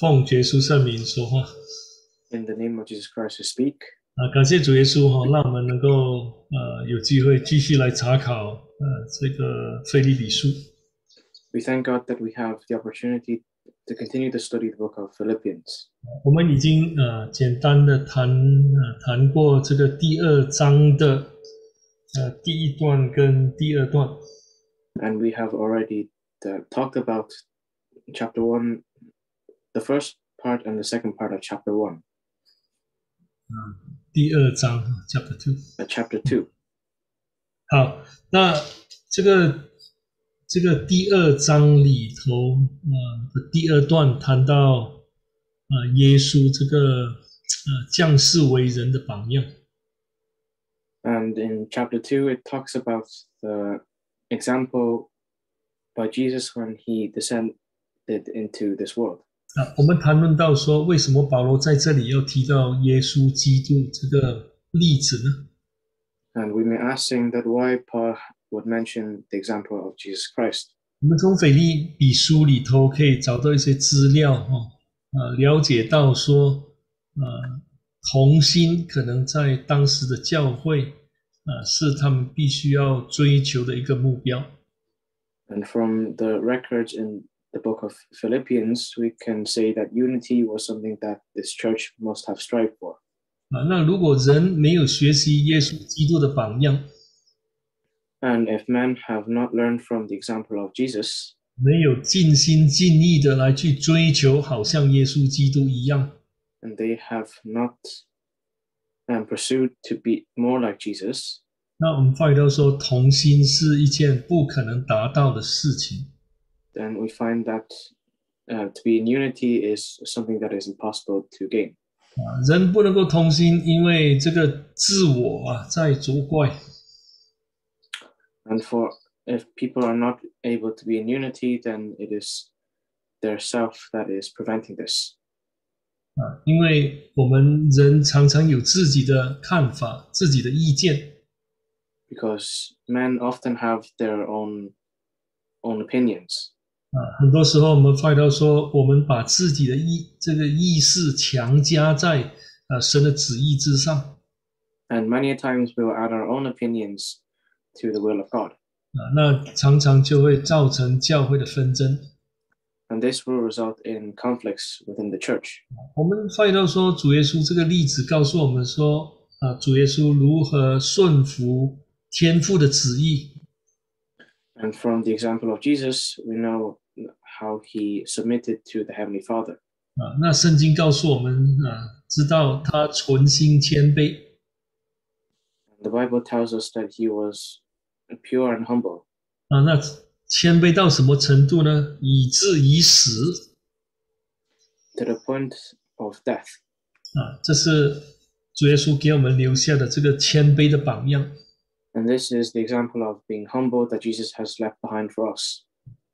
奉耶稣圣名说话。In the name of Jesus Christ, we speak. 啊，感谢主耶稣哈，让我们能够呃有机会继续来查考呃这个腓立比书。We thank God that we have the opportunity to continue to study the book of Philippians. 我们已经呃简单的谈呃谈过这个第二章的呃第一段跟第二段。And we have already uh, talked about chapter one the first part and the second part of chapter one. 第二章 chapter two。 Uh, chapter two. 好，那这个这个第二章里头，呃，的第二段谈到呃耶稣这个呃降世为人的榜样。 And in chapter two, it talks about the example by Jesus when he descended into this world. And we may ask him that why Paul would mention the example of Jesus Christ. 我们从腓立比书里头可以找到一些资料哈，呃，了解到说，呃，童心可能在当时的教会，啊，是他们必须要追求的一个目标。And from the records in the book of Philippians, we can say that unity was something that this church must have strived for. 啊，那如果人没有学习耶稣基督的榜样， And if men have not learned from the example of Jesus, 没有尽心尽力的来去追求，好像耶稣基督一样， and they have not um, pursued to be more like Jesus, 那我们发觉到说，同心是一件不可能达到的事情。 then we find that uh, to be in unity is something that is impossible to gain. 啊，人不能够同心，因为这个自我啊在作怪。 And for if people are not able to be in unity, then it is their self that is preventing this. 啊，因为我们人常常有自己的看法、自己的意见， because men often have their own own opinions 啊，很多时候我们发觉到说，我们把自己的意这个意识强加在啊神的旨意之上，and many times we will add our own opinions to the will of god 啊，那常常就会造成教会的纷争。and this will result in conflicts within the church 我们发觉到说，主耶稣这个例子告诉我们说，啊，主耶稣如何顺服天父的旨意，and from the example of jesus we know how he submitted to the heavenly father 啊，那圣经告诉我们啊，知道他存心谦卑 the bible tells us that he was pure and humble 啊，那谦卑到什么程度呢？以至于死 to the point of death 啊，这是主耶稣给我们留下的这个谦卑的榜样。 and this is the example of being humble that jesus has left behind for us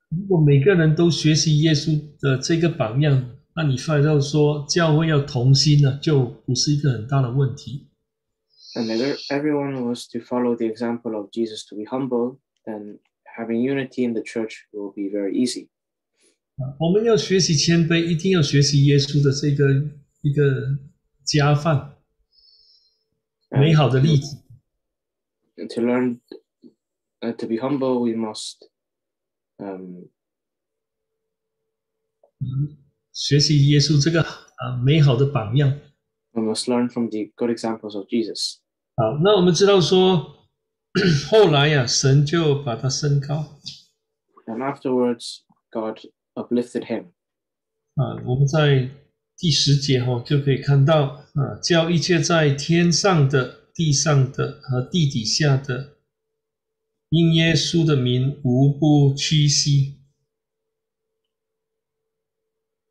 如果每个人都学习耶稣的这个榜样，那你发觉到说教会要同心呢，就不是一个很大的问题。 and if everyone was to follow the example of jesus to be humble then having unity in the church will be very easy 啊，我们要学习谦卑，一定要学习耶稣的这个一个加范 And 美好的例子。 To learn uh, to be humble we must um, 嗯，学习耶稣这个啊美好的榜样。we must learn from the good examples of jesus 好，那我们知道说，后来呀、神就把他升高 and afterwards god uplifted him 啊。我们在第十节哈、就可以看到啊，叫一切在天上的、地上的和地底下的，因耶稣的名无不屈膝。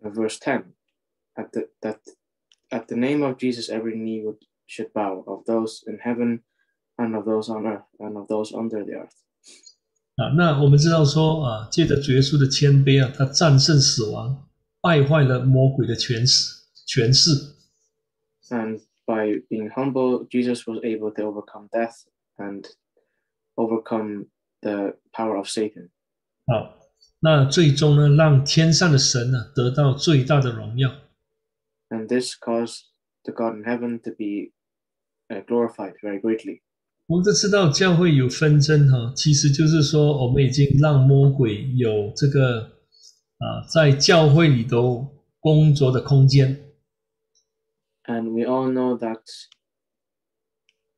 Verse ten, at the, that at the name of jesus every knee would should bow of those in heaven and of those on earth and of those under the earth 啊，那我们知道说啊，借着主耶稣的谦卑啊，他战胜死亡，败坏了魔鬼的权势权势。and by being humble jesus was able to overcome death and overcome the power of satan 啊， 那最终呢，让天上的神呢得到最大的荣耀。 And this caused the God in heaven to be uh, glorified very greatly. 我们都知道教会有纷争哈，其实就是说我们已经让魔鬼有这个啊、在教会里头工作的空间。 And we all know that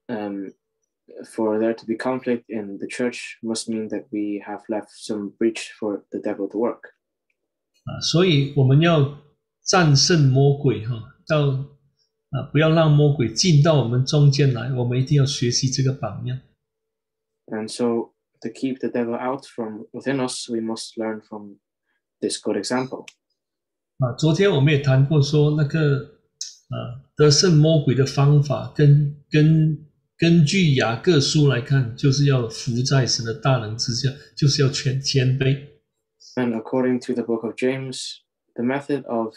um, for there to be conflict in the church must mean that we have left some breach for the devil to work. 啊，所以我们要战胜魔鬼哈，要啊不要让魔鬼进到我们中间来，我们一定要学习这个榜样。 And so, to keep the devil out from within us, we must learn from this good example. 啊，昨天我们也谈过说那个 啊得胜魔鬼的方法，跟跟根据雅各书来看，就是要服在神的大能之下，就是要全谦卑。And according to the book of James, the method of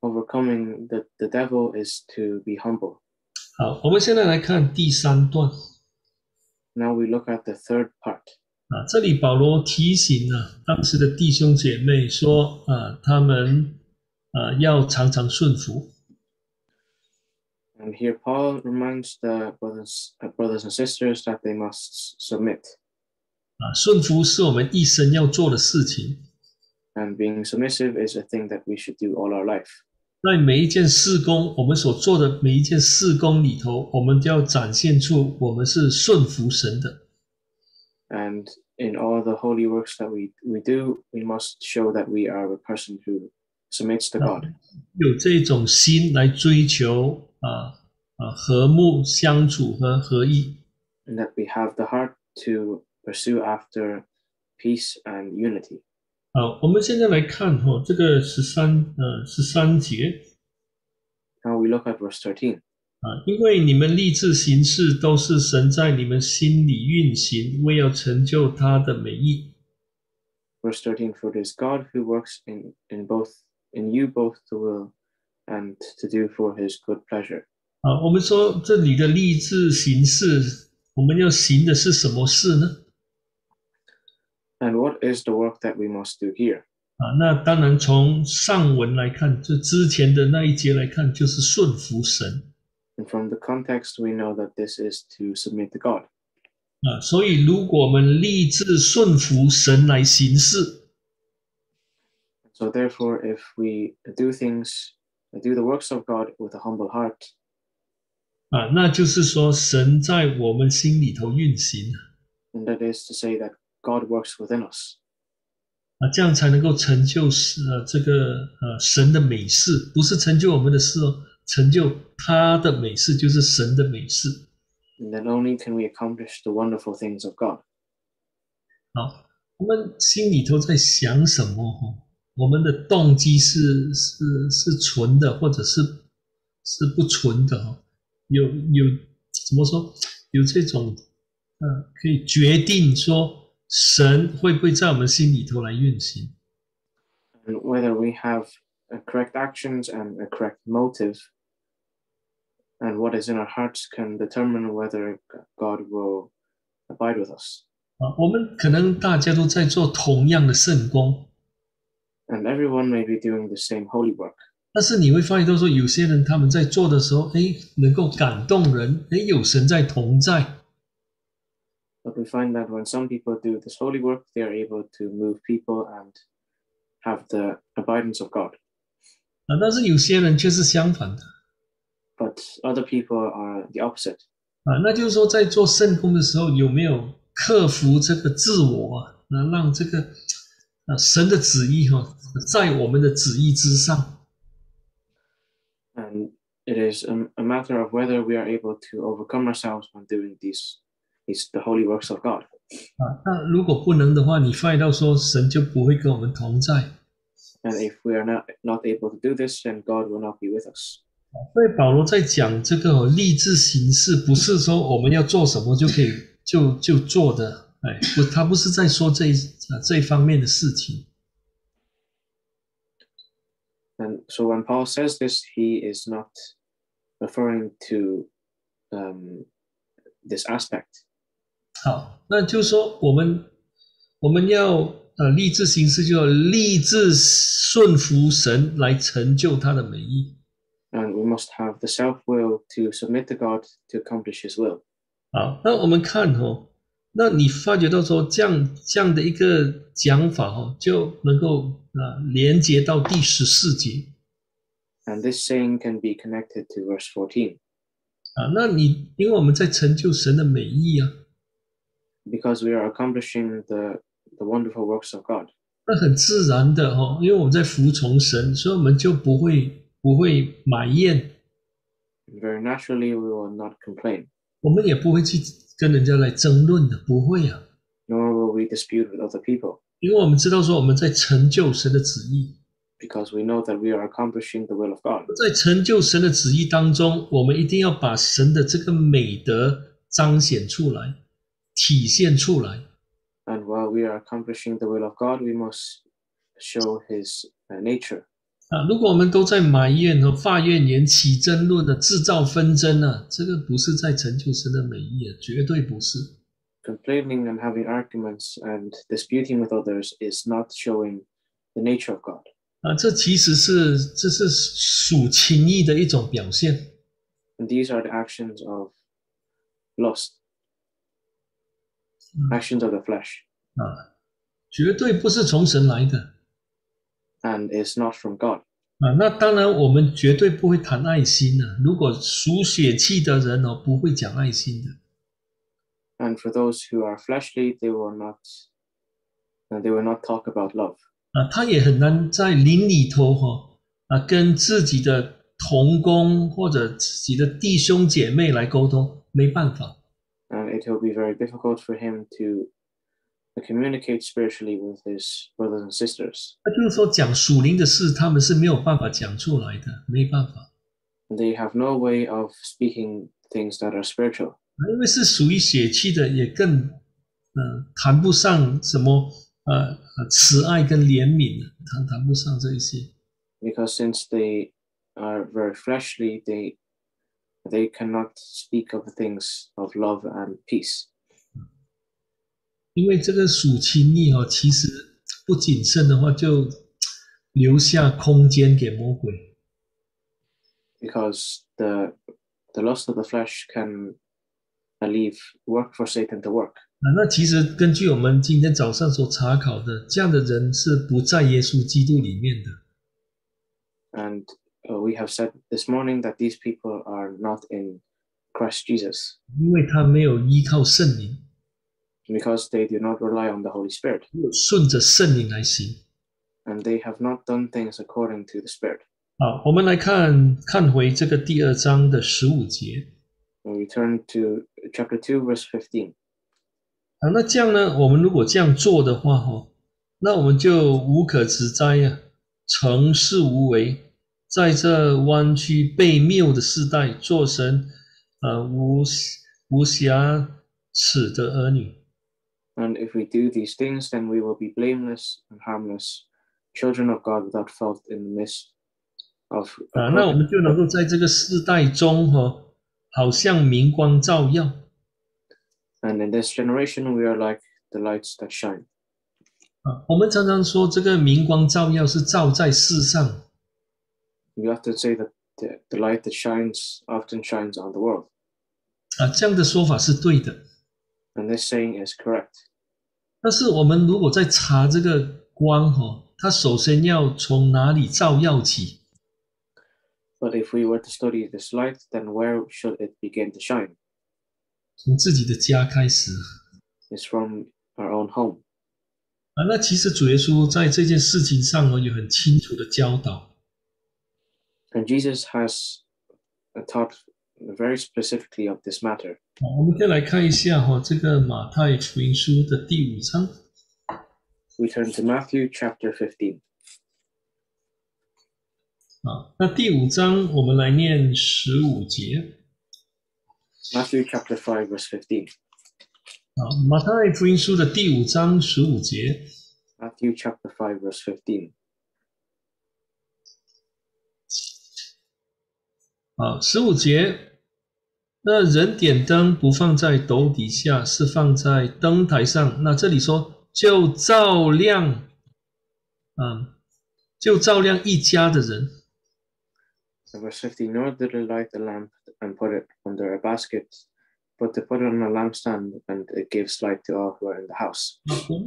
overcoming the, the devil is to be humble. 好，我们现在来看第三段 Now we look at the third part. 啊，这里保罗提醒啊当时的弟兄姐妹说啊，他们啊要常常顺服。And here Paul reminds the brothers, uh, brothers and sisters that they must submit. 啊，顺服是我们一生要做的事情， And being submissive is a thing that we should do all our life. 在每一件事工，我们所做的每一件事工里头，我们都要展现出我们是顺服神的。 And in all the holy works that we, we do, we must show that we are a person who submits to God. 有这种心来追求 啊啊和睦相处和合一 And that we have the heart to pursue after peace and unity. 好，我们现在来看哈、哦，这个十三呃十三节 Now we look at verse thirteen. 啊，因为你们立志行事都是神在你们心里运行，为要成就他的美意。Verse thirteen, For it is God who works in, in both in you both the will and to do for his good pleasure. 啊，我们说这里的立志行事，我们要行的是什么事呢？ And what is the work that we must do here? 啊，那当然从上文来看，就之前的那一节来看，就是顺服神 And from the context, we know that this is to submit to God. 啊。所以，如果我们立志顺服神来行事， So therefore, if we do things, do the works of God with a humble heart, 啊，那就是说神在我们心里头运行 and that is to say that God works within us. 啊，这样才能够成就是呃这个呃神的美事，不是成就我们的事哦，成就他的美事，就是神的美事。And then only can we accomplish the wonderful things of God. 好，我们心里头在想什么？哈，我们的动机是是是纯的，或者是是不纯的？哈，有有怎么说？有这种呃，可以决定说神会不会在我们心里头来运行？And whether we have uh, correct actions and a correct motive, and what is in our hearts can determine whether God will abide with us. 啊，我们可能大家都在做同样的圣功，And everyone may be doing the same holy work. 但是你会发现到说，有些人他们在做的时候，哎，能够感动人，哎，有神在同在。 But we find that when some people do this holy work, they are able to move people and have the abidance of God. 啊，但是有些人却是相反的 But other people are the opposite. 啊，那就是说，在做圣功的时候，有没有克服这个自我啊，那让这个 啊神的旨意哈、在我们的旨意之上 And it is a, a matter of whether we are able to overcome ourselves when doing these, these the holy works of God. 啊。那如果不能的话，你发现到说，神就不会跟我们同在。And if we are not, not able to do this, then God will not be with us. 所以保罗在讲这个哦立志行事，不是说我们要做什么就可以就就做的，哎，不，他不是在说这一啊这一方面的事情。And so when Paul says this, he is not referring to um, this aspect. 好，那就是说我们我们要呃立志行事，就要立志顺服神来成就他的美意。And we must have the self will to submit to God to accomplish His will. 好，那我们看哦，那你发觉到说这样这样的一个讲法哦，就能够啊连接到第十四节 And this saying can be connected to verse fourteen. 啊。那你因为我们在成就神的美意啊，Because we are accomplishing the, the wonderful works of God. 那很自然的哦，因为我们在服从神，所以我们就不会不会埋怨，Very naturally, we will not complain, 我们也不会去跟人家来争论的，不会啊，nor will we dispute with other people, 因为我们知道说我们在成就神的旨意，because we know that we are accomplishing the will of God. 在成就神的旨意当中，我们一定要把神的这个美德彰显出来，体现出来。And while we are accomplishing the will of God, we must show His uh, nature. 啊，如果我们都在埋怨和发怨言、起争论的、制造纷争呢，这个不是在成就神的美意啊，绝对不是。Complaining and having arguments and disputing with others is not showing the nature of God. 啊，这其实是这是属情意的一种表现 And these are the actions of lust, Mm. actions of the flesh, 啊，绝对不是从神来的 and is not from God. 啊。那当然，我们绝对不会谈爱心的、如果属血气的人哦，不会讲爱心的 And for those who are fleshly, they will not, and they will not talk about love. 啊，他也很难在灵里头哈啊，跟自己的同工或者自己的弟兄姐妹来沟通，没办法。 And it will be very difficult for him to communicate spiritually with his brothers and sisters. 那就是说，讲属灵的事，他们是没有办法讲出来的，没办法， They have no way of speaking things that are spiritual 因为是属于血气的，也更呃谈不上什么呃呃慈爱跟怜悯的，谈谈不上这一些。 because since they are very fleshly, they they cannot speak of things of love and peace. 因为这个属亲密哦，其实不谨慎的话，就留下空间给魔鬼。because the the lust of the flesh can uh, leave work for Satan to work. 啊，那其实根据我们今天早上所查考的，这样的人是不在耶稣基督里面的。And uh, we have said this morning that these people are not in Christ Jesus 因为他没有依靠圣灵，because they do not rely on the Holy Spirit 顺着圣灵来行。and they have not done things according to the Spirit. 好，我们来看看回这个第二章的十五节。We turn to chapter two, verse fifteen. 啊，那这样呢？我们如果这样做的话，哈，那我们就无可指摘呀、成事无为，在这弯曲被谬的时代，做神呃无无瑕疵的儿女。And if we do these things, then we will be blameless and harmless, children of God without fault in the midst of. 啊，那我们就能够在这个世代中，哈，好像明光照耀。 And in this generation, we are like the lights that shine. 啊，我们常常说这个明光照耀是照在世上， We often say that the, the light that shines often shines on the world. 啊，这样的说法是对的。 And this saying is correct. 但是我们如果在查这个光，哈，它首先要从哪里照耀起？ But if we were to study this light, then where should it begin to shine? 从自己的家开始 It's from our own home. 啊。那其实主耶稣在这件事情上哦，有很清楚的教导 And Jesus has uh, taught very specifically of this matter. 啊。我们可以来看一下哈，这个马太福音书的第五章 We turn to Matthew chapter 15. 啊。那第五章我们来念十五节 Matthew chapter 5, verse 15. 啊。马太福音书的第五章十五节 Matthew chapter 5, verse 15. 啊，十五节。 那人点灯不放在斗底下，是放在灯台上。那这里说就照亮，嗯，就照亮一家的人。Verse 50, nor did they light a lamp and put it under a basket, but to put it on a lampstand, and it gives light to all who are in the house. 我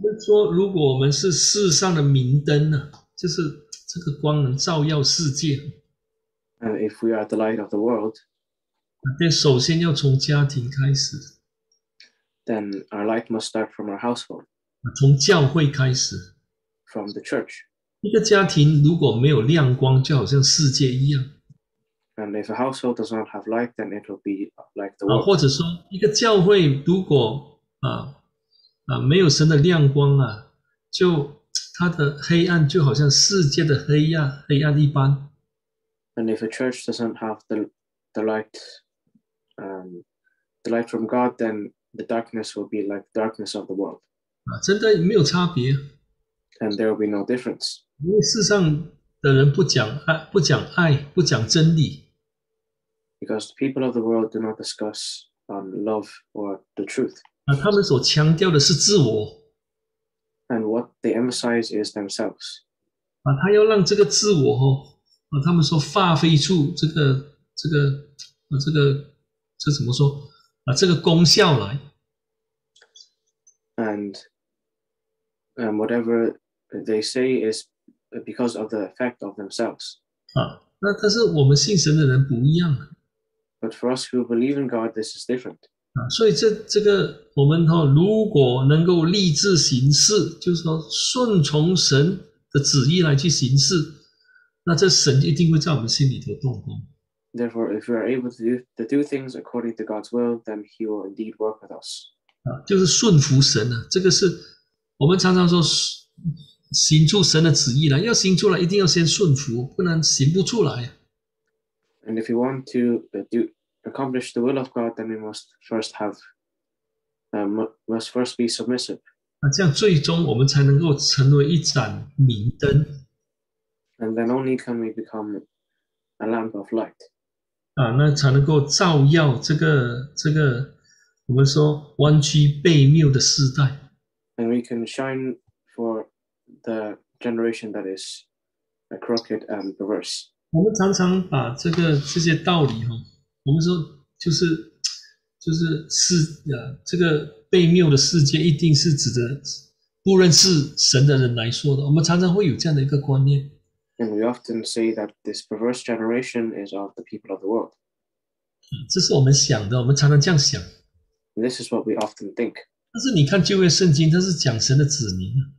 们说，如果我们是世上的明灯呢，就是这个光能照耀世界。And if we are the light of the world, 那首先要从家庭开始，then our light must start from our household, 从教会开始。from the church. 一个家庭如果没有亮光，就好像世界一样 And if a household does not have light, then it will be like the 啊，world. 或者说一个教会如果啊啊没有神的亮光啊，就它的黑暗就好像世界的黑暗黑暗一般 And if a church doesn't have the the light, um, the light from God, then the darkness will be like darkness of the world, 啊，真的没有差别。 and there will be no difference. 因为世上的人不讲爱，不讲爱，不讲真理 because the people of the world do not discuss um, love or the truth. 啊，他们所强调的是自我 And what they emphasize is themselves. 啊，他要让这个自我哦啊，他们说发挥出这个这个啊这个 这怎么说啊这个功效来 And um, whatever they say is because of the effect of themselves. 啊。那但是我们信神的人不一样啊，But for us who believe in God, this is different. 啊所以这这个我们哈、如果能够立志行事，就是说顺从神的旨意来去行事，那这神一定会在我们心里头动工。Therefore, if we are able to do, to do things according to God's will, then He will indeed work with us. 啊，就是顺服神啊，这个是我们常常说行出神的旨意来，要行出来一定要先顺服，不然行不出来。 And if we want to uh, do accomplish the will of God, then we must first have um, mu- must first be submissive. 那这样最终我们才能够成为一盏明灯 and then only can we become a lamp of light 啊，那才能够照耀这个这个我们说弯曲背谬的时代 and we can shine for the generation that is uh, crooked and perverse 我们常常把这个这些道理哈，我们说就是就是世呃，这个被谬的世界一定是指的不认识神的人来说的。我们常常会有这样的一个观念 and we often say that this perverse generation is of the people of the world 这是我们想的，我们常常这样想。 and this is what we often think 但是你看旧约圣经，它是讲神的子民啊，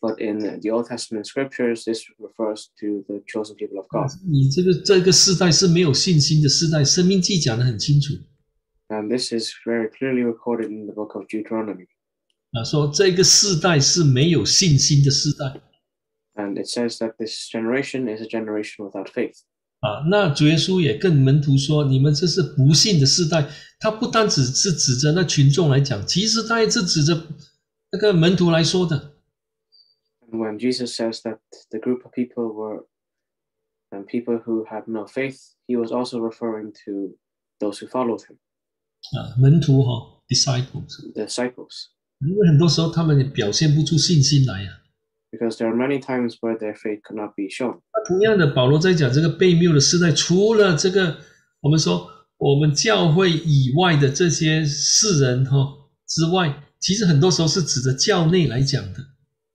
but in the old testament scriptures this refers to the chosen people of god 你这个这个世代是没有信心的世代，生命记讲的很清楚 and this is very clearly recorded in the book of deuteronomy 啊，说这个世代是没有信心的世代 and it says that this generation is a generation without faith 啊。那主耶稣也跟门徒说，你们这是不信的世代。他不单只是指着那群众来讲，其实他也是指着那个门徒来说的 And when Jesus says that the group of people were and people who had no faith, he was also referring to those who followed him, 啊，门徒哈、disciples。 the disciples. 因为很多时候他们也表现不出信心来呀、 Because there are many times where their faith could not be shown. 那同样的，保罗在讲这个被谬的时代，除了这个我们说我们教会以外的这些世人哈、之外，其实很多时候是指着教内来讲的。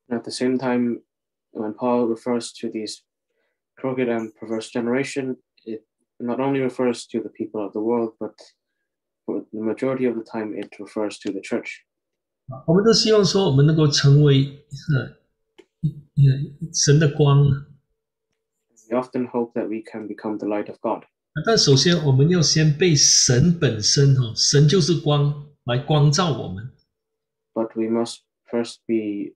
And at the same time, when Paul refers to these crooked and perverse generation, it not only refers to the people of the world, but for the majority of the time, it refers to the church. 我们都希望说，我们能够成为呃 呃神的光啊。 We often hope that we can become the light of God. 但首先，我们要先被神本身哈，神就是光，来光照我们。 but we must first be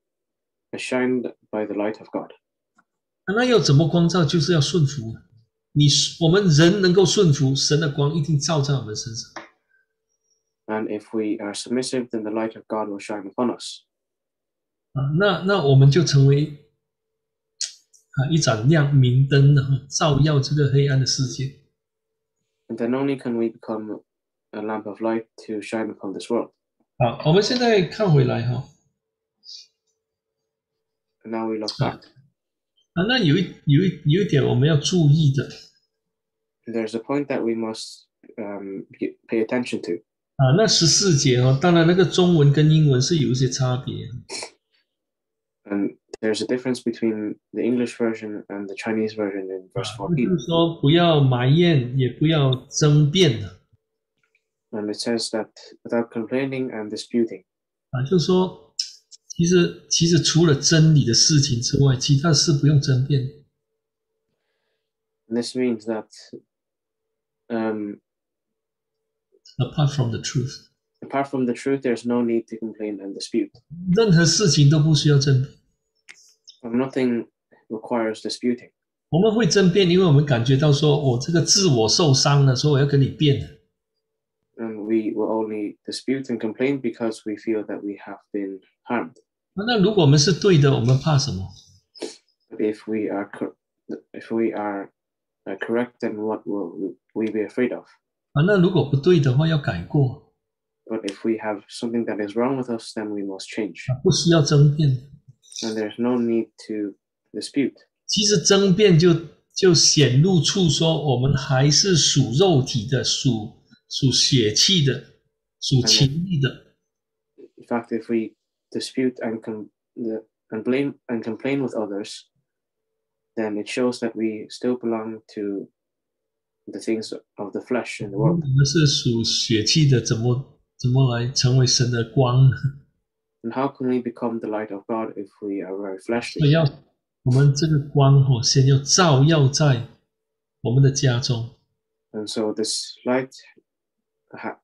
shined by the light of God. 那要怎么光照？就是要顺服。你我们人能够顺服，神的光一定照在我们身上。 And if we are submissive, then the light of God will shine upon us. 啊，那那我们就成为啊一盏亮明灯的哈，照耀这个黑暗的世界。And then only can we become a lamp of light to shine upon this world. 好，我们现在看回来哈，And now we look back. 啊，那有一有一有一点我们要注意的 There's a point that we must um, pay attention to. 啊，那十四节哦，当然那个中文跟英文是有一些差别 there's a difference between the English version and the Chinese version in verse 就 14. 是说不要埋怨，也不要争辩的 And it says that without complaining and disputing. 啊，就是说，其实其实除了真理的事情之外，其他事不用争辩。 And this means that um, Apart from the truth， apart from the truth, there's no need to complain and dispute. 任何事情都不需要争辩。 And nothing requires disputing. 我们会争辩，因为我们感觉到说，我这个自我受伤了，所以我要跟你辩。 And we will only dispute and complain because we feel that we have been harmed. 啊那如果我们是对的，我们怕什么？ But if we are cor- if we are uh, correct, then what will we be afraid of? 啊，那如果不对的话，要改过， But if we have something that is wrong with us, then we must change. 不需要争辩。 And there's no need to dispute. 其实争辩就就显露出说，我们还是属肉体的，属属血气的，属情欲的。In fact, if we dispute and com- the, and blame and complain with others, then it shows that we still belong to the things of the flesh in the world. 们是属血气的，怎么怎么来成为神的光呢？And how can we become the light of God if we are very fleshly? 要我们这个光哦，先要照耀在我们的家中。And so this light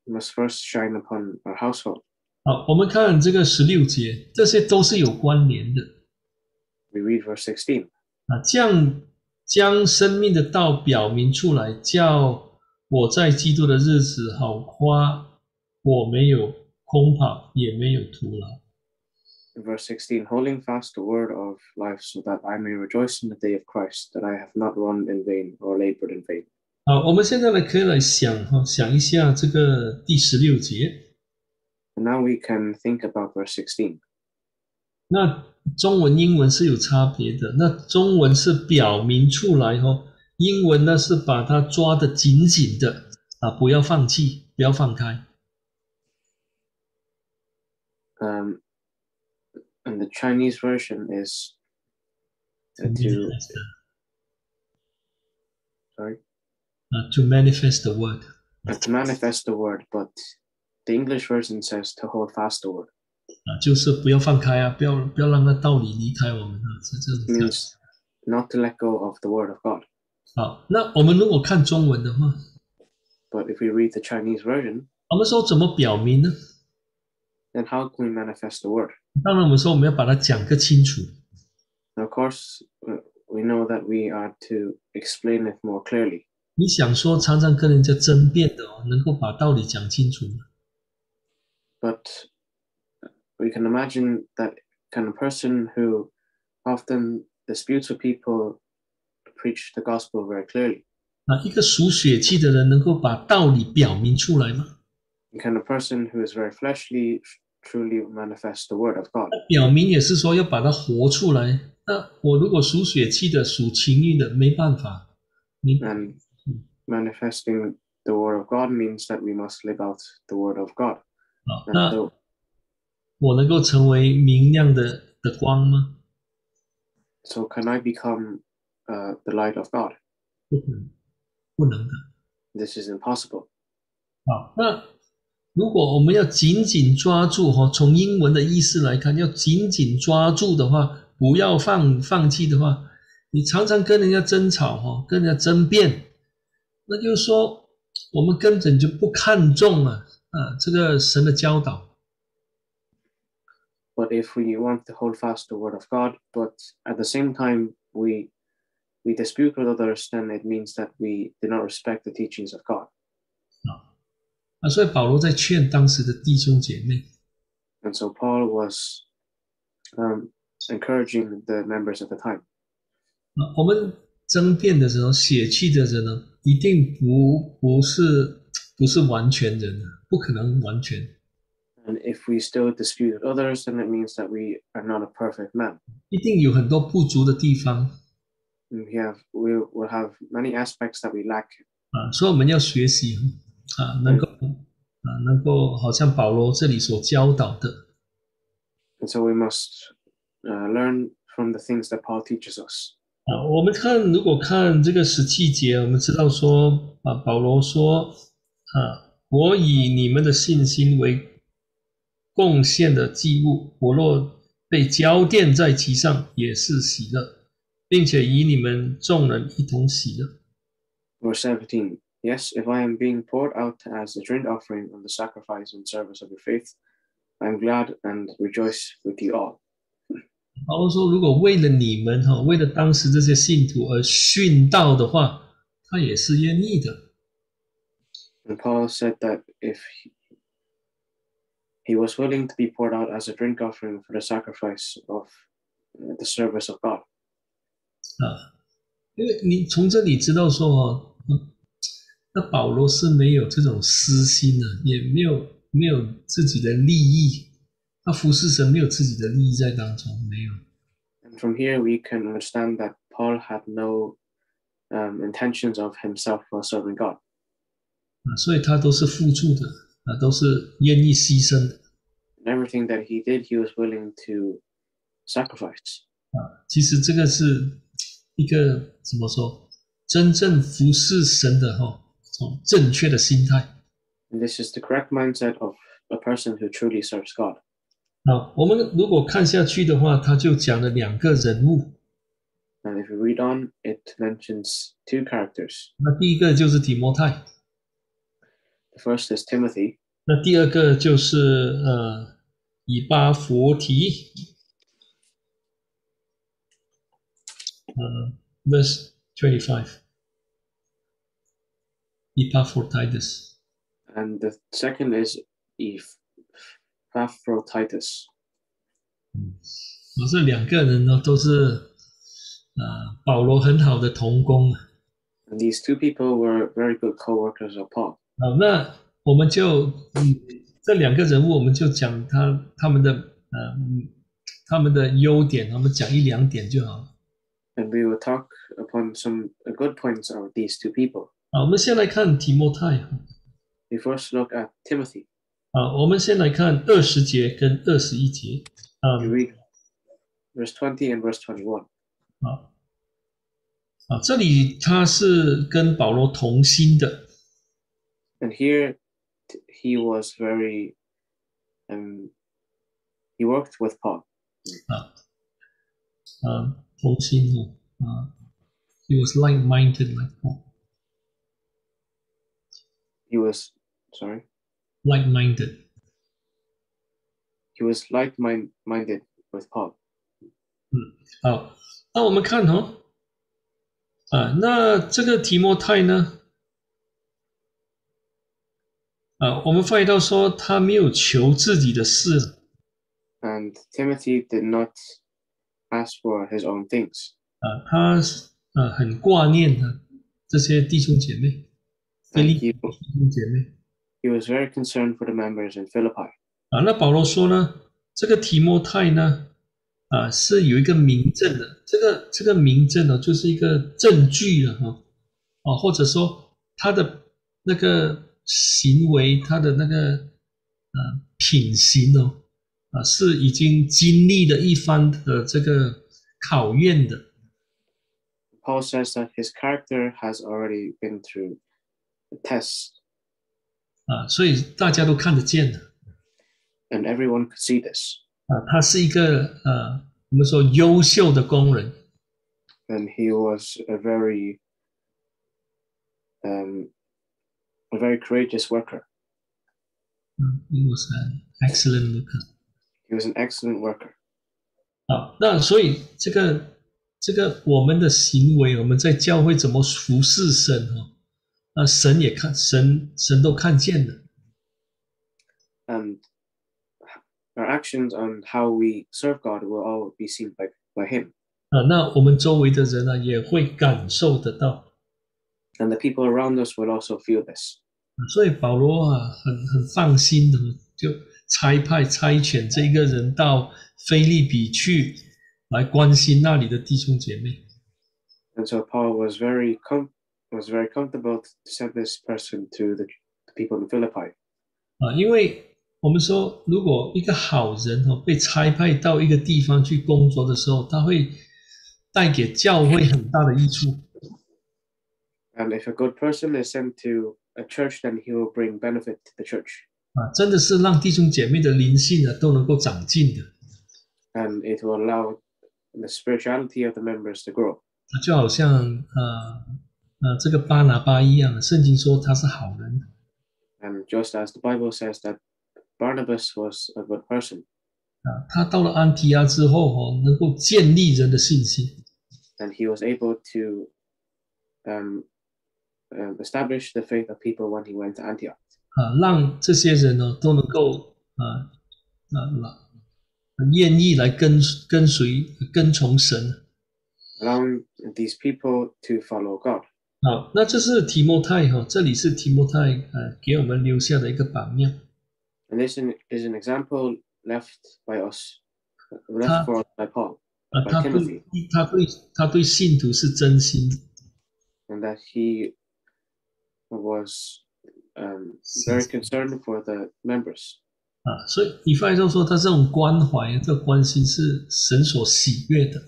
must first shine upon our household. 好，我们看这个十六节，这些都是有关联的 We read verse 16. 啊。这样将生命的道表明出来，叫我在基督的日子好夸，我没有空跑，也没有徒劳。In verse 16, holding fast the word of life so that I may rejoice in the day of Christ, that I have not run in vain or labored in vain. 好，我们现在呢可以来想哈，想一下这个第十六节。 And now we can think about verse 16. 那中文、英文是有差别的。那中文是表明出来哦，英文呢是把它抓得紧紧的啊，不要放弃，不要放开。 Um, and the Chinese version is uh, to sorry 啊，to manifest the word。 uh, to manifest the word, but the English version says to hold fast the word. 啊，就是不要放开啊，不要不要让那道理离开我们啊，是这 It 种讲。 means not to let go of the word of God. 好，那我们如果看中文的话， But if we read the Chinese version, 我们说怎么表明呢？ then how can we manifest the word? 当然，我们说我们要把它讲个清楚。 Now, of course, uh, we know that we are to explain it more clearly. 你想说常常跟人家争辩的哦，能够把道理讲清楚吗？ But we can imagine that kind of person who often disputes with people preach the gospel very clearly. 啊，一个属血气的人能够把道理表明出来吗？ The kind of person who is very fleshly truly manifests the word of God. 表明也是说要把它活出来。那我如果属血气的、属情欲的，没办法，你 And manifesting the word of God means that we must live out the word of God. 啊， And 那 so, 我能够成为明亮的的光吗？ so can I become uh, the light of God? 不可能，不能的。 This is impossible. 好，那 如果我们要紧紧抓住哈，从英文的意思来看，要紧紧抓住的话，不要放放弃的话，你常常跟人家争吵哈，跟人家争辩，那就是说我们根本就不看重啊啊这个神的教导。But if we want to hold fast the word of God, but at the same time we we dispute with others, then it means that we do not respect the teachings of God. 啊，所以保罗在劝当时的弟兄姐妹 And so Paul was um, encouraging the members at the time. 啊，我们争辩的时候，血气的人呢，一定不不是不是完全人，不可能完全。And if we still dispute with others, then it means that we are not a perfect man. 一定有很多不足的地方 we have we will have many aspects that we lack. 啊，所以我们要学习啊，能够啊，能够好像保罗这里所教导的 And so we must uh, learn from the things that Paul teaches us. 啊。我们看，如果看这个十七节，我们知道说啊，保罗说啊，我以你们的信心为贡献的祭物，我若被交奠在其上，也是喜乐，并且与你们众人一同喜乐。Verse 17 Yes, if I am being poured out as a drink offering on the sacrifice and service of your faith, I am glad and rejoice with you all. 保罗说，如果为了你们哈，为了当时这些信徒而殉道的话，他也是愿意的。 And Paul said that if he, he was willing to be poured out as a drink offering for the sacrifice of uh, the service of God. 啊，因为你从这里知道说哦，嗯 那保罗是没有这种私心的，也没有没有自己的利益，他服侍神没有自己的利益在当中，没有 And from here, we can understand that Paul had no um, intentions of himself while serving God. 啊，所以他都是付出的啊，都是愿意牺牲的。Everything that he did, he was willing to sacrifice. 啊其实这个是一个怎么说，真正服侍神的哈、这种正确的心态。 And this is the correct mindset of a person who truly serves God. 好，我们如果看下去的话，他就讲了两个人物。 And if we read on, it mentions two characters. 那第一个就是提摩太， The first is Timothy, 那第二个就是呃以巴佛提。呃，verse twenty five，以巴佛 Titus。 and the second is Epaphroditus. 我这两个人呢，都是呃保罗很好的同工啊。 And these two people were very good co-workers of Paul. 好，那我们就嗯这两个人物，我们就讲他他们的呃嗯他们的优点，我们讲一两点就好了。 And we will talk upon some uh, good points of these two people. 好，我们先来看提摩太哈。 We first look at Timothy. 啊，我们先来看二十节跟二十一节。啊 You read verse 20 and verse 21. 啊啊，这里他是跟保罗同心的 And here t- he was very, um, he worked with Paul. 啊，同心哦啊，he was like-minded like Paul, He was, sorry, like-minded。he was like-minded with Paul. 好，那我们看哦，啊，那这个提摩太呢，啊，我们发现到说他没有求自己的事，And Timothy did not ask for his own things. 啊，他呃很挂念的这些弟兄姐妹，菲 And 利 he, 弟兄姐妹 he was very concerned for the members in Philippi. 啊。那保罗说呢，这个提摩太呢，啊是有一个明证的，这个这个明证呢，就是一个证据了哈，啊，或者说他的那个行为，他的那个呃品行哦，啊是已经经历了一番的这个考验的。 Paul says that his character has already been through the tests, 啊，所以大家都看得见的 and everyone could see this. 啊，他是一个呃，我们说优秀的工人 And he was a very, um, a very courageous worker. 嗯，he was an excellent worker。 He was an excellent worker. 啊，那所以这个这个我们的行为，我们在教会怎么服侍神哦， 那神也看神神都看见的。And our actions on how we serve God will all be seen by by Him. 啊，那我们周围的人呢也会感受得到。And the people around us will also feel this. 所以保罗啊，很很放心的就差派差遣这一个人到腓立比去，来关心那里的弟兄姐妹。And so Paul was very com was very comfortable to send this person to the, the people in Philippi. 啊，因为我们说，如果一个好人哦被差派到一个地方去工作的时候，他会带给教会很大的益处。 And if a good person is sent to a church, then he will bring benefit to the church. 啊，真的是让弟兄姐妹的灵性呢都能够长进的。 And it will allow the spirituality of the members to grow. 就好像呃 呃这个巴拿巴一样，圣经说他是好人 And just as the Bible says that Barnabas was a good person, 啊，他到了安提阿之后哦，能够建立人的信心 and he was able to um, um, establish the faith of people when he went to Antioch. 啊，让这些人呢都能够啊啊来愿意来跟跟随跟从神。allowing these people to follow God. 好，那这是提摩太哈、这里是提摩太呃给我们留下的一个榜样 And this is an example left by us, left for us by Paul, 啊他对他对他对信徒是真心 and that he was um, very concerned for the members. 啊，所以以弗所说他这种关怀、这个关心是神所喜悦的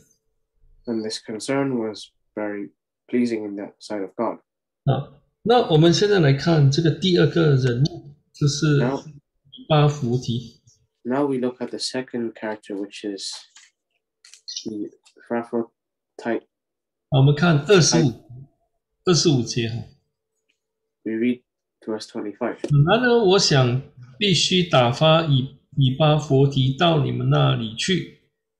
And this concern was very pleasing in the sight of God. 啊。那我们现在来看这个第二个人物，就是巴弗提 Now we look at the second character, which is the Phraphotite. 啊，我们看二十五二十五节哈。We read verse twenty-five. 然而，我想必须打发以以巴佛提到你们那里去。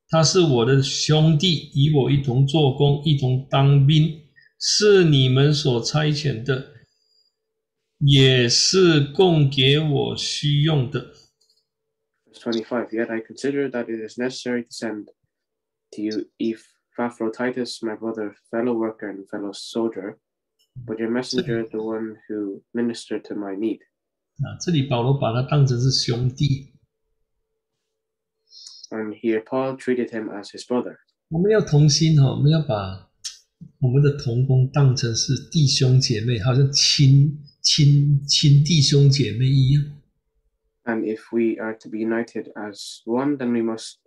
他是我的兄弟，与我一同做工，一同当兵，是你们所差遣的，也是供给我需用的。Verse 25. Yet I consider that it is necessary to send to you Epaphroditus, my brother, fellow worker, and fellow soldier, but your messenger, the one who ministered to my need. 啊，这里保罗把他当成是兄弟。And here Paul treated him as his brother. 我们要同心哈、我们要把我们的同工当成是弟兄姐妹，好像亲亲亲弟兄姐妹一样。And if we are to be united as one, then we must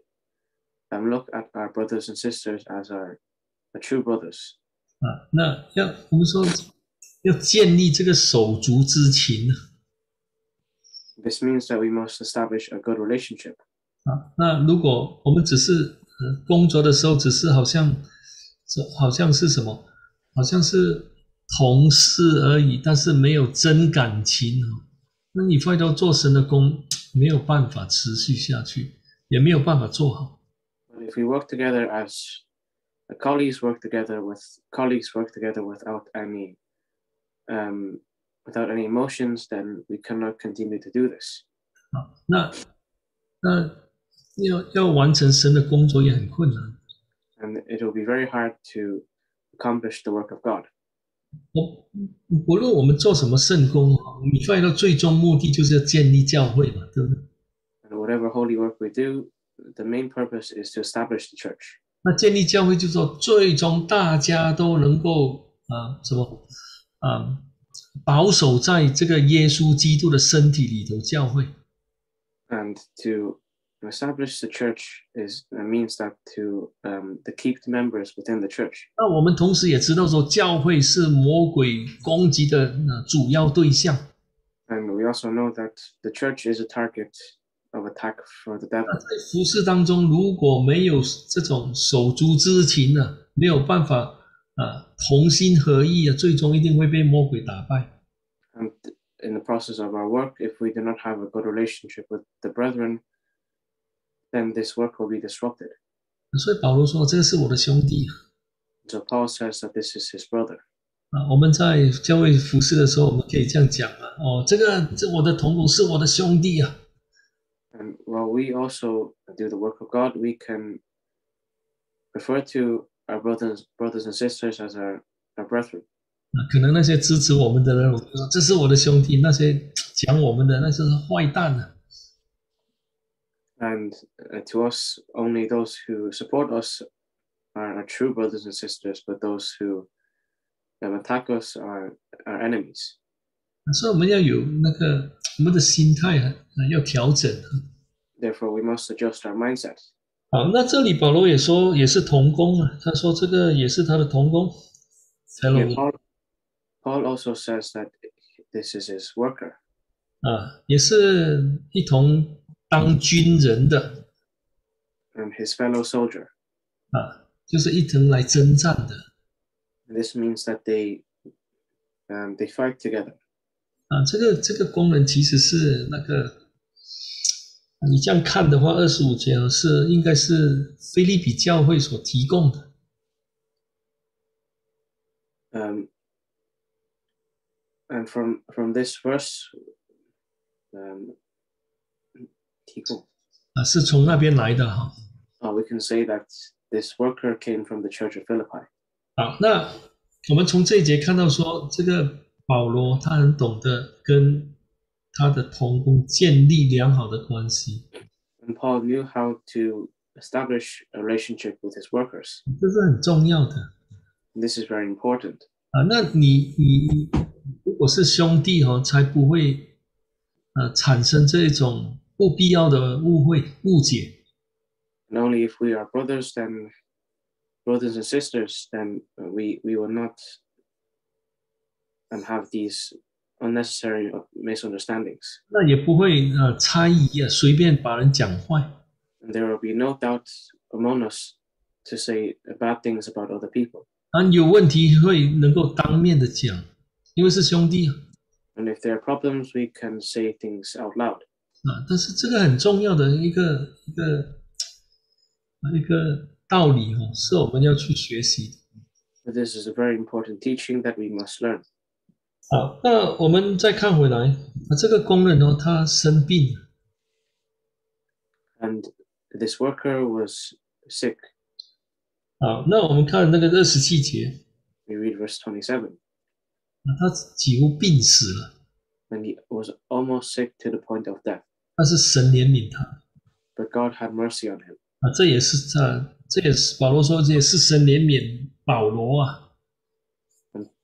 um, look at our brothers and sisters as our, our true brothers. 啊，那要我们说要建立这个手足之情呢 This means that we must establish a good relationship. 啊。那如果我们只是呃工作的时候，只是好像这好像是什么，好像是同事而已，但是没有真感情哦，那你回头做神的工没有办法持续下去，也没有办法做好。If we work together as uh, colleagues work together with colleagues work together without any um, without any emotions, then we cannot continue to do this. 好，那那要要完成神的工作也很困难。And it will be very hard to accomplish the work of God. 我不论我们做什么圣工啊，你发现到最终目的就是要建立教会嘛，对不对？And whatever holy work we do, the main purpose is to establish the church. 那建立教会就是说，最终大家都能够啊什么啊保守在这个耶稣基督的身体里头，教会 And to To establish the church is a means that to um to keep the members within the church。那我们同时也知道说，教会是魔鬼攻击的呃主要对象。And we also know that the church is a target of attack for the devil。在服侍当中，如果没有这种手足之情呢，没有办法啊同心合意啊，最终一定会被魔鬼打败。And in the process of our work, if we do not have a good relationship with the brethren then this work will be disrupted. 所以保罗说：“这个是我的兄弟 So Paul says that this is his brother. 啊！”我们在教会服侍的时候，我们可以这样讲啊：“哦，这个这我的同工是我的兄弟啊 And while we also do the work of God, we can refer to our brothers, brothers and sisters as our, our brethren. 啊！”可能那些支持我们的人，我就说这是我的兄弟；那些讲我们的，那就是坏蛋啊！ And uh, to us, only those who support us are our true brothers and sisters, but those who um, attack us are our enemies. 所以我们要有那个我们的心态啊，啊要调整。 Therefore, we must adjust our mindset. 好，那这里保罗也说也是童工啊，他说这个也是他的童工 Yeah, ，fellow Paul, Paul also says that this is his worker. 啊，也是一同 当军人的，and his fellow soldier，啊，就是一同来征战的。This means that they, um, they fight together. 啊，这个这个功能其实是那个，你这样看的话，二十五节是应该是腓立比教会所提供的。Um, and from from this verse, um. 提供,啊，是从那边来的哈。uh, we can say that this worker came from the church of Philippi. 好，那我们从这一节看到说，这个保罗他很懂得跟他的同工建立良好的关系，And Paul knew how to establish a relationship with his workers. 这是很重要的 this is very important. 啊。那你你你如果是兄弟哦，才不会呃产生这种不必要的误会误解 And only if we are brothers, then brothers and sisters, then we we will not um, have these unnecessary misunderstandings. 那也不会呃猜疑啊，随便把人讲坏 And there will be no doubt among us to say bad things about other people. 啊，有问题会能够当面的讲，因为是兄弟啊。 And if there are problems, we can say things out loud. 啊，但是这个很重要的一个一个啊一个道理哦，是我们要去学习的。This is a very important teaching that we must learn. 好，那我们再看回来，啊，这个工人哦，他生病了 And this worker was sick. 好，那我们看那个二十七节，We read verse 27. 那，他几乎病死了，And he was almost sick to the point of death. 但是神怜悯他 But God had mercy on him. 啊，这也是他，这也是保罗说，这也是神怜悯保罗啊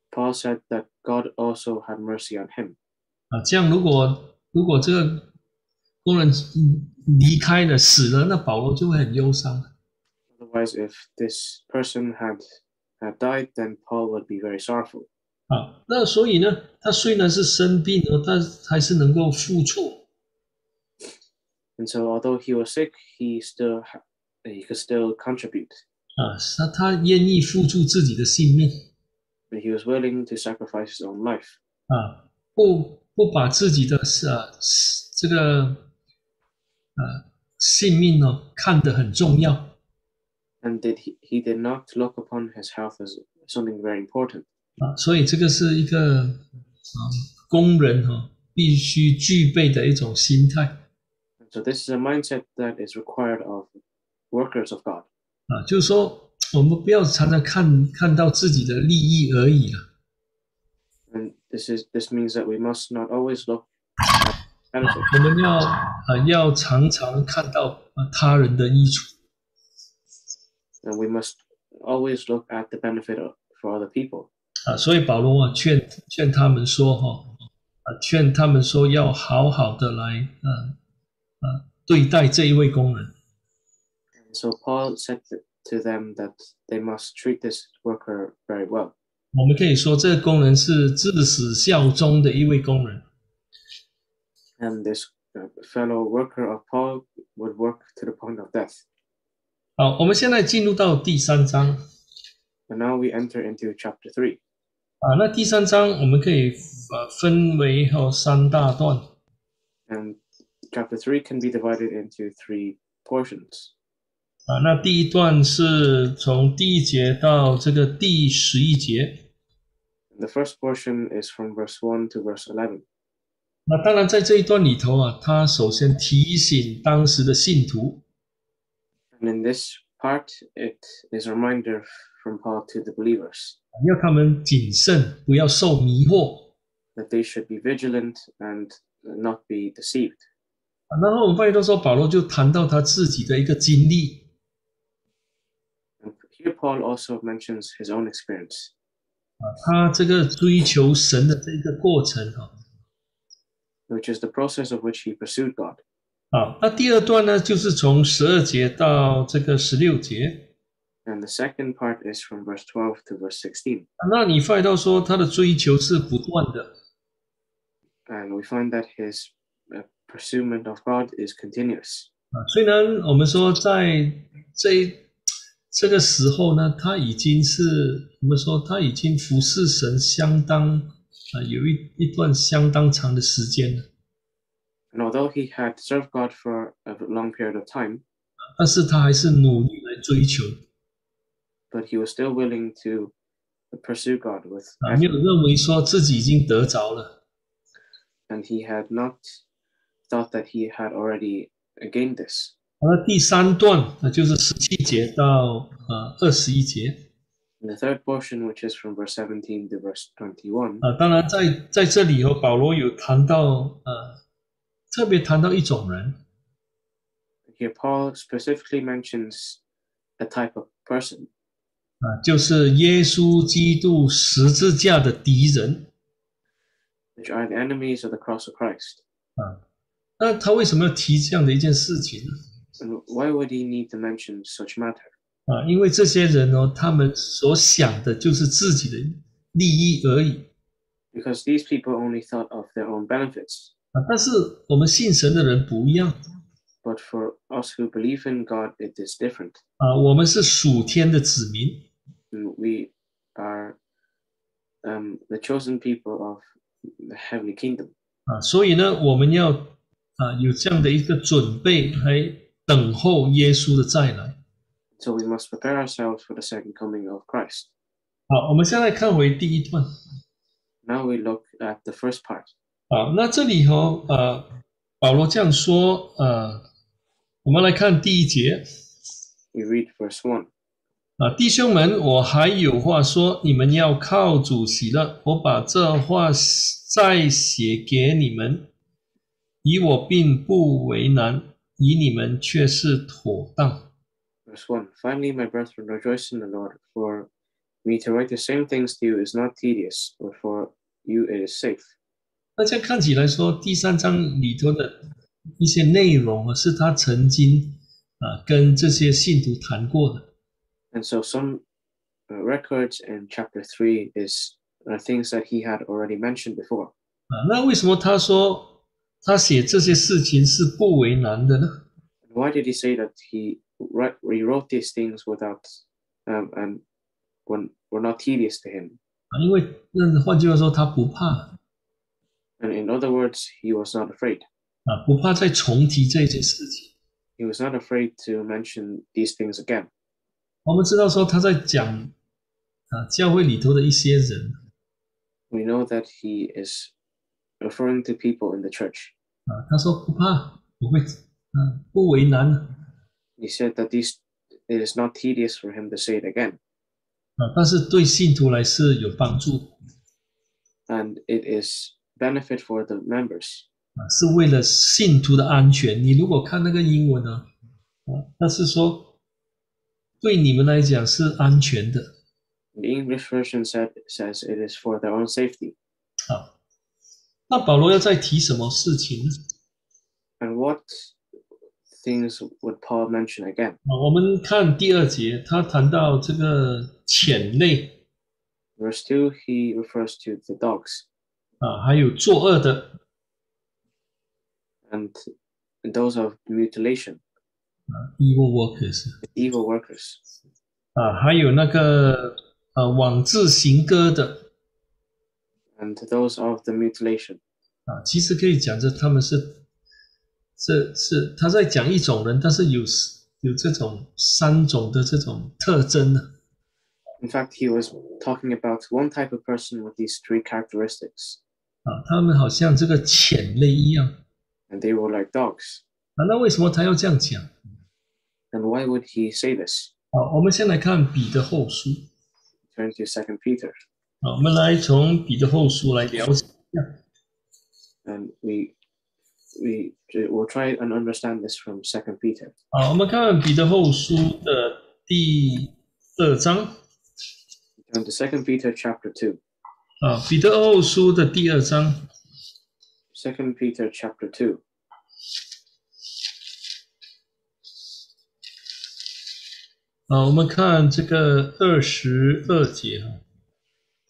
Paul said that God also had mercy on him. 啊，这样如果如果这个工人嗯离开了死了，那保罗就会很忧伤。Otherwise, if this person had had died, then Paul would be very sorrowful. 啊，那所以呢，他虽然是生病了，但还是能够付出 And so, although he was sick, he still he could still contribute. 啊，他他愿意付出自己的性命 he was willing to sacrifice his own life. 啊，不不把自己的啊这个啊性命呢看得很重要 And did he, he did not look upon his health as something very important. 啊，所以这个是一个啊工人哈、哦、必须具备的一种心态 So this is a mindset that is required of workers of God. 啊，就是说我们不要常常看看到自己的利益而已了。 And this is this means that we must not always look at benefit. 我们要啊要常常看到啊他人的益处 And we must always look at the benefit of, for other people. 啊，所以保罗啊劝劝他们说哈啊劝他们说要好好的来啊 啊对待这一位工人 And so Paul said th- to them that they must treat this worker very well. 我们可以说这个工人是至死效忠的一位工人 And this uh, fellow worker of Paul would work to the point of death. 好，我们现在进入到第三章 And now we enter into chapter 3. 啊，那第三章我们可以呃分为哦三大段 And chapter 3 can be divided into three portions. 啊，那第一段是从第一节到这个第十一节。 The first portion is from verse 1 to verse 11. 那当然，在这一段里头啊，他首先提醒当时的信徒 And in this part, it is a reminder from Paul to the believers 要他们谨慎，不要受迷惑 that they should be vigilant and not be deceived. 啊然后我们发现到说，保罗就谈到他自己的一个经历 here Paul also mentions his own experience. 啊，他这个追求神的这个过程哈。which is the process of which he pursued God. 啊，那第二段呢，就是从十二节到这个十六节。And the second part is from verse twelve to verse 16. 啊那你发现到说，他的追求是不断的 And we find that his uh, pursuit of God is continuous. 啊。虽然我们说在这这个时候呢，他已经是我们说他已经服侍神相当啊，有一一段相当长的时间了。And although he had served God for a long period of time, 但是他还是努力来追求 but he was still willing to pursue God with 啊，没有认为说自己已经得着了 And he had not thought that he had already gained this. 那第三段那就是十七节到呃二十一节 In the third portion, which is from verse 17 to verse 21, 啊，当然在在这里哦，保罗有谈到呃，特别谈到一种人 here Paul specifically mentions a type of person, 啊，就是耶稣基督十字架的敌人 which are the enemies of the cross of Christ. 啊。 那他为什么要提这样的一件事情呢？And why would he need to mention such matter? 啊，因为这些人哦，他们所想的就是自己的利益而已 Because these people only thought of their own benefits. 啊。但是我们信神的人不一样 But for us who believe in God, it is different. 啊，我们是属天的子民 And we are um, the chosen people of the heavenly kingdom. 啊，所以呢，我们要啊有这样的一个准备来等候耶稣的再来。So we must prepare ourselves for the second coming of Christ. 好，我们现在看回第一段。Now we look at the first part. 好，那这里哦，呃，保罗这样说，呃，我们来看第一节 We read verse 1. 啊，弟兄们，我还有话说，你们要靠主喜乐。我把这话再写给你们，以我并不为难，以你们却是妥当。Verse 1 Finally, my brethren, rejoice in the Lord. For me to write the same things to you is not tedious, but for you it is safe. 那这样看起来说，第三章里头的一些内容啊，是他曾经啊跟这些信徒谈过的。And so, some uh, records in chapter three is uh, things that he had already mentioned before. 啊，那为什么他说他写这些事情是不为难的呢？Why did he say that he, write, he wrote these things without um, and when were not tedious to him? 啊，因为那换句话说，他不怕 And in other words, he was not afraid. 啊，不怕再重提这件事情。He was not afraid to mention these things again. 我们知道说他在讲啊教会里头的一些人 We know that he is referring to people in the church. 啊，他说不怕，不会啊不为难啊，He said that these it is not tedious for him to say it again, 啊但是对信徒来是有帮助 and it is benefit for the members. 啊，是为了信徒的安全。你如果看那个英文呢啊，那是说对你们来讲是安全的 The English version said says it is for their own safety. 啊。那保罗要再提什么事情呢？And what things would Paul mention again? 啊，我们看第二节，他谈到这个犬类 Verse two, he refers to the dogs 啊，还有作恶的 and those of mutilation, 啊，evil workers evil workers, 啊，还有那个呃妄自行歌的 and those of the mutilation. 啊，其实可以讲这他们是这是他在讲一种人，但是有有这种三种的这种特征呢 In fact, he was talking about one type of person with these three characteristics, 啊，他们好像这个犬类一样 and they were like dogs. 啊。那为什么他要这样讲？ And why would he say this? 好，我们先来看彼得后书 Turn to Second Peter, 啊，我们来从彼得后书来了解一下 and we we will try and understand this from Second Peter. 好，我们看彼得后书的第二章 to Second Peter chapter two. 啊，彼得后书的第二章 Second Peter chapter two. 啊，我们看这个二十二节哈，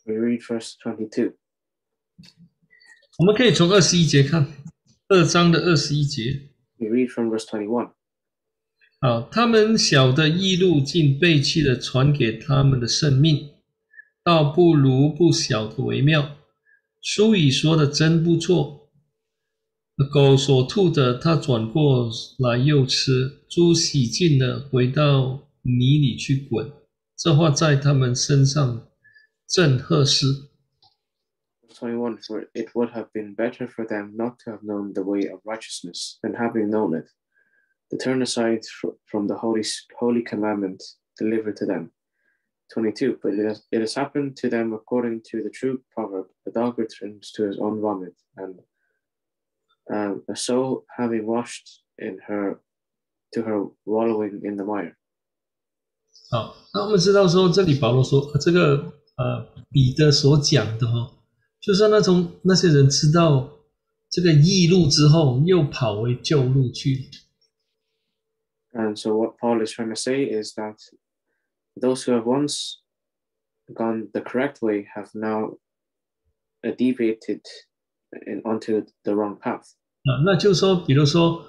We read verse twenty-two. 我们可以从二十一节看，二章的二十一节。We read from verse twenty-one. 好，他们小的异路竟背弃了传给他们的圣命，倒不如不晓得为妙。书语说的真不错，狗所吐的，它转过来又吃；猪洗净了，回到泥里去滚。这话在他们身上正合适。 Verse 21 For it would have been better for them not to have known the way of righteousness than having known it, to turn aside fr- from the holy, holy commandment delivered to them. 22 But it has, it has happened to them according to the true proverb the dog returns to his own vomit, and um, a soul having washed in her to her wallowing in the mire. 好，那我们知道说，这里保罗说，呃这个 呃彼得所讲的哦、就是那种那些人知道这个异路之后，又跑回旧路去。And so, what Paul is trying to say is that those who have once gone the correct way have now uh, deviated in, onto the wrong path. 啊，那就是说，比如说，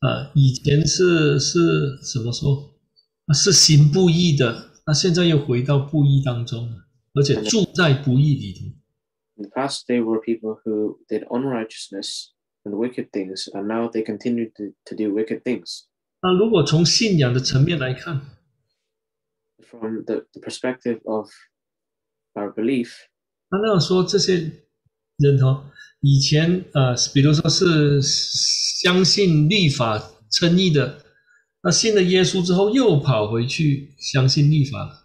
呃，以前是是怎么说？啊是行不义的，那现在又回到不义当中了，而且住在不义里头。In the past, they were people who did unrighteousness and wicked things, and now they continue to, to do wicked things. 那如果从信仰的层面来看，From the, the perspective of our belief, 那那样说这些人哦，以前呃，比如说是相信律法称义的，那信了耶稣之后又跑回去相信律法了。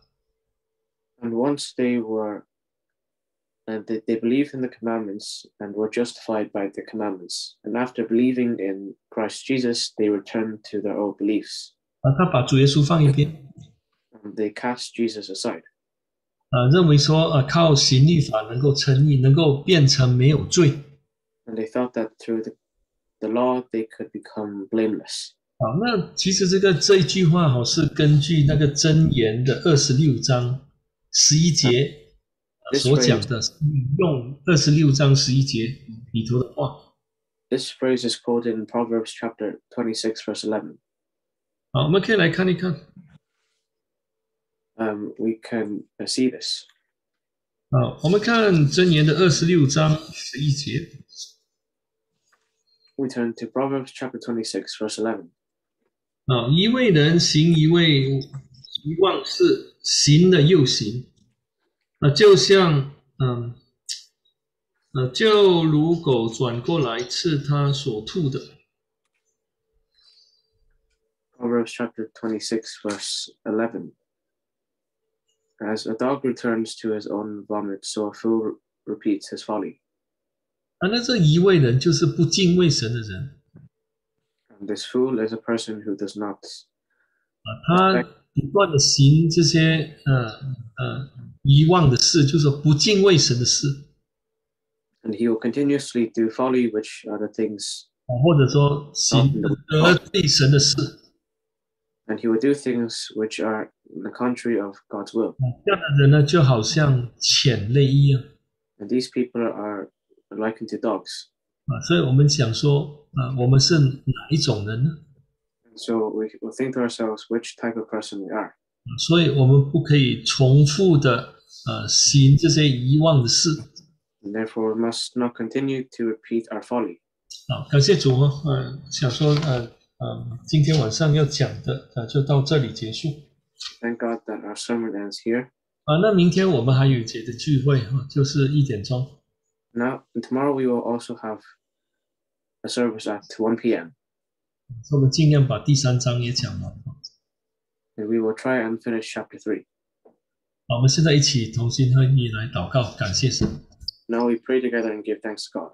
and once they were, and they, they believed in the commandments and were justified by the commandments. And after believing in Christ Jesus, they returned to their old beliefs 啊，他把主耶稣放一边， and they cast Jesus aside. 啊，认为说啊，靠行律法能够称义，能够变成没有罪。 And they thought that through the, the law, they could become blameless. 好，那其实这个这一句话哈、是根据那个箴言的二十六章 十一节、呃所讲的，用二十六章十一节里头的话。 This phrase is quoted in Proverbs chapter 26, verse 11. 好，我们可以来看一看。 Um, we can uh, see this. 好，我们看箴言的二十六章十一节。 We turn to Proverbs chapter 26, verse 11. 啊，一位人行一位一忘事， 行了又行，啊，就像嗯，呃，就如狗转过来吃它所吐的。 Proverbs chapter 26, verse 11. As a dog returns to his own vomit, so a fool repeats his folly. 啊，那这一位人就是不敬畏神的人 And this fool is a person who does not 啊，他 不断的行这些呃呃遗忘的事，就是说不敬畏神的事 and he will continuously do folly, which are the things, 啊，或者说行得罪神的事。and he will do things which are in the contrary of God's will. 这样的人呢，就好像犬类一样 And these people are likened to dogs. 啊，所以我们想说啊，我们是哪一种人呢？And so we will think to ourselves which type of person we are. 啊所以我们不可以重复的呃行这些遗忘的事 And therefore, we must not continue to repeat our folly. 啊。感谢主哦，呃，想说呃呃，今天晚上要讲的呃就到这里结束 Thank God that our sermon ends here. 啊。那明天我们还有节的聚会哈、就是一点钟 Now, and tomorrow we will also have a service at 1 p.m. 我们尽量把第三章也讲完 we will try and finish chapter three. 好，我们现在一起同心合意来祷告，感谢神。Now we pray together and give thanks to God.